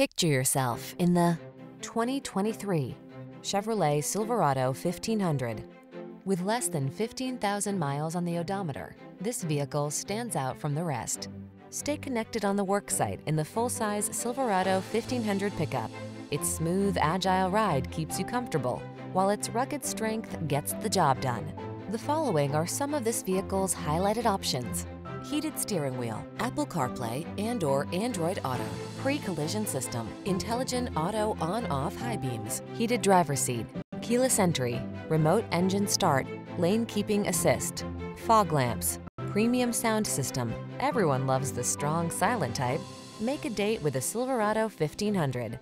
Picture yourself in the 2023 Chevrolet Silverado 1500. With less than 15,000 miles on the odometer, this vehicle stands out from the rest. Stay connected on the worksite in the full-size Silverado 1500 pickup. Its smooth, agile ride keeps you comfortable, while its rugged strength gets the job done. The following are some of this vehicle's highlighted options. Heated steering wheel, Apple CarPlay and or Android Auto, pre-collision system, intelligent auto on-off high beams, heated driver seat, keyless entry, remote engine start, lane keeping assist, fog lamps, premium sound system. Everyone loves the strong silent type. Make a date with a Silverado 1500.